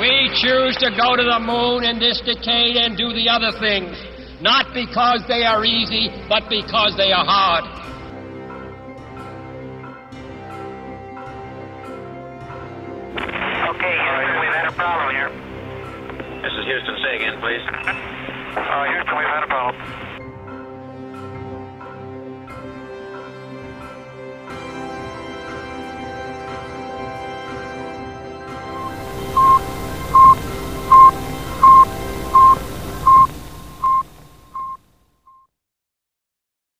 We choose to go to the moon in this decade and do the other things, not because they are easy, but because they are hard. Okay, Houston, we've had a problem here. This is Houston. Say again, please. Uh, Houston, we've had a problem.